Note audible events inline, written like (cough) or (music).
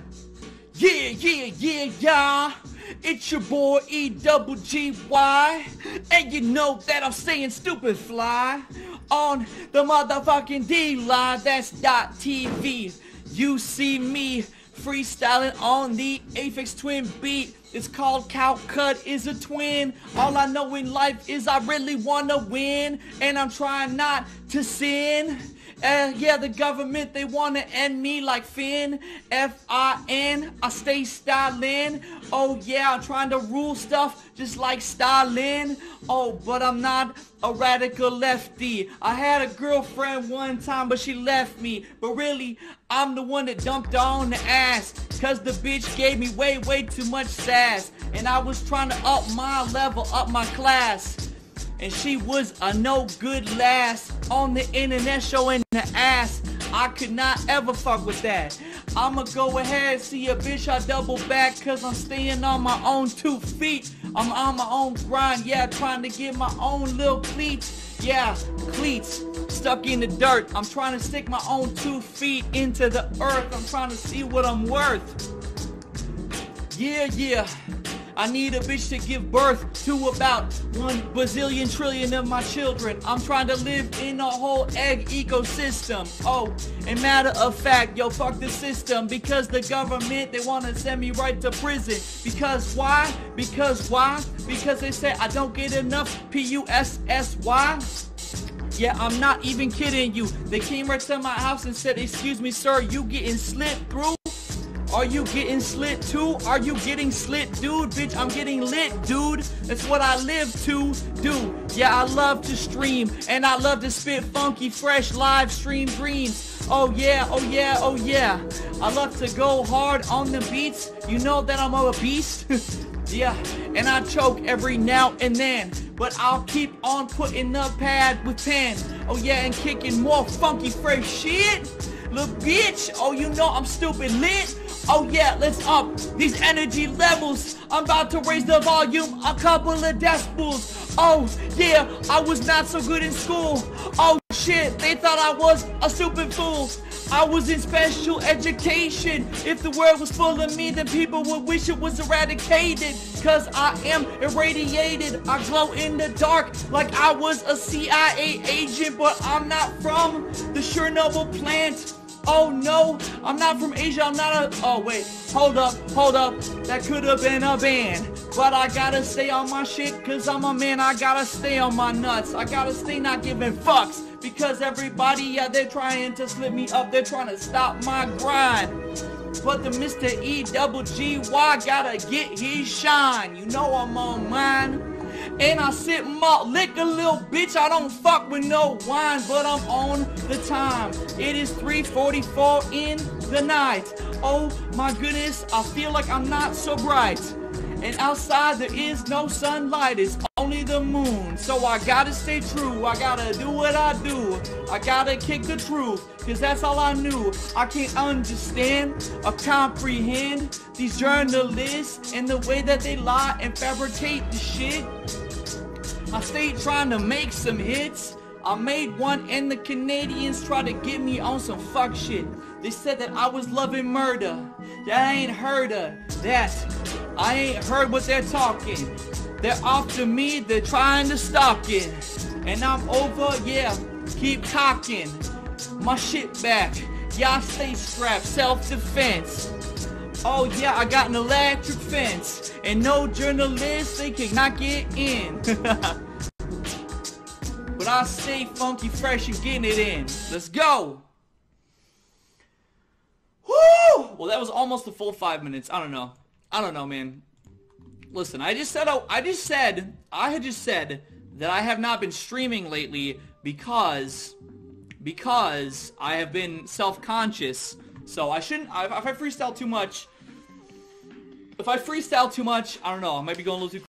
(laughs) Yeah, yeah, yeah, yeah. It's your boy E double G Y, and you know that I'm saying stupid fly on the motherfucking D line. That's dot TV. You see me freestyling on the Aphex Twin beat. It's called Cow Cud is a twin. All I know in life is I really wanna win, and I'm trying not to sin. Uh, yeah, the government, they want to end me like Finn. F-I-N, I stay styling. Oh yeah, I'm trying to rule stuff just like Stalin. Oh, but I'm not a radical lefty. I had a girlfriend one time, but she left me. But really, I'm the one that dumped on the ass. Cause the bitch gave me way, way too much sass. And I was trying to up my level, up my class and she was a no good lass on the internet showing the ass. I could not ever fuck with that. I'ma go ahead, see a bitch, I double back, cause I'm staying on my own two feet. I'm on my own grind, yeah, trying to get my own little cleats. Yeah, cleats stuck in the dirt. I'm trying to stick my own two feet into the earth. I'm trying to see what I'm worth. Yeah, yeah. I need a bitch to give birth to about one bazillion trillion of my children. I'm trying to live in a whole egg ecosystem. Oh, and matter of fact, yo, fuck the system. Because the government, they wanna send me right to prison. Because why? Because why? Because they say I don't get enough P-U-S-S-Y. Yeah, I'm not even kidding you. They came right to my house and said, excuse me, sir, you getting slit through? Are you getting slit too? Are you getting slit, dude? Bitch, I'm getting lit, dude. That's what I live to do. Yeah, I love to stream and I love to spit funky, fresh live stream dreams. Oh yeah, oh yeah, oh yeah. I love to go hard on the beats. You know that I'm a beast. (laughs) yeah, and I choke every now and then. But I'll keep on putting the pad with pen. Oh yeah, and kicking more funky, fresh shit. Little bitch, oh you know I'm stupid lit. Oh yeah, let's up these energy levels. I'm about to raise the volume a couple of decibels. Oh yeah, I was not so good in school. Oh shit, they thought I was a stupid fool. I was in special education. If the world was full of me, then people would wish it was eradicated. Cause I am irradiated. I glow in the dark like I was a CIA agent, but I'm not from the Chernobyl plant. Oh no, I'm not from Asia, I'm not a. Oh wait, hold up, hold up. That could have been a band. But I gotta stay on my shit, cause I'm a man, I gotta stay on my nuts. I gotta stay not giving fucks. Because everybody, yeah, they're trying to slip me up, they're trying to stop my grind. But the Mr. E double G Y gotta get his shine. You know I'm on mine. And I sit malt liquor, little bitch. I don't fuck with no wine, but I'm on the time. It is 3:44 in the night. Oh my goodness, I feel like I'm not so bright. And outside there is no sunlight, it's only the moon. So I gotta stay true, I gotta do what I do. I gotta kick the truth, cause that's all I knew. I can't understand or comprehend these journalists and the way that they lie and fabricate the shit. I stayed trying to make some hits. I made one and the Canadians tried to get me on some fuck shit. They said that I was loving murder. That I ain't heard of that. I ain't heard what they're talking. They're after me, they're trying to stop it. And I'm over, yeah, keep talking. My shit back. Y'all stay strapped, self-defense. Oh yeah, I got an electric fence. And no journalists, they cannot get in. (laughs) but I stay funky fresh and getting it in. Let's go! Woo! Well, that was almost a full five minutes. I don't know. I don't know, man. Listen, I just said I just said I had just said that I have not been streaming lately because because I have been self-conscious. So I shouldn't. If I freestyle too much, if I freestyle too much, I don't know. I might be going a little too